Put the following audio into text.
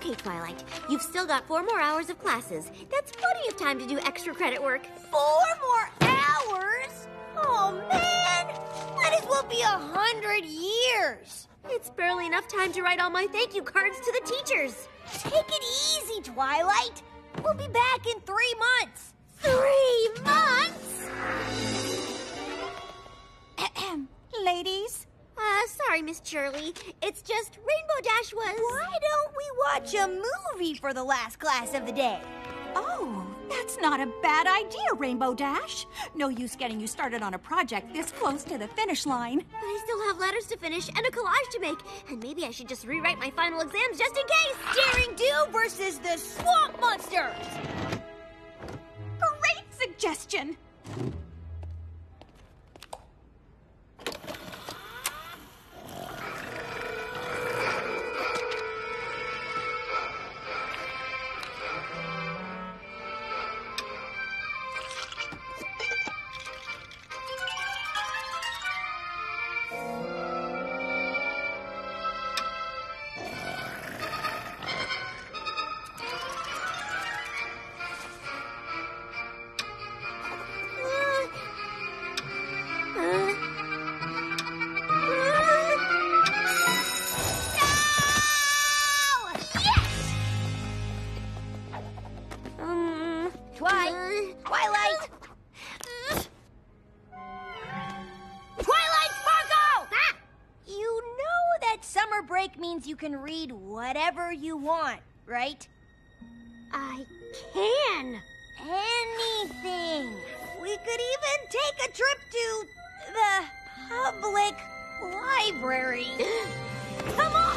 Okay, Twilight. You've still got four more hours of classes. That's plenty of time to do extra credit work. Four more hours? Oh, man! Might as well be a hundred years. It's barely enough time to write all my thank you cards to the teachers. Take it easy, Twilight. We'll be back in three months. Three months? Sorry, Miss Cheerilee. It's just Rainbow Dash was. why don't we watch a movie for the last class of the day? Oh, that's not a bad idea, Rainbow Dash. No use getting you started on a project this close to the finish line. But I still have letters to finish and a collage to make, and maybe I should just rewrite my final exams just in case. Daring Do versus the Swamp Monsters! Great suggestion. Twi- Twilight! Twilight Sparkle! Ah! You know that summer break means you can read whatever you want, right? I can. Anything. We could even take a trip to the public library. Come on!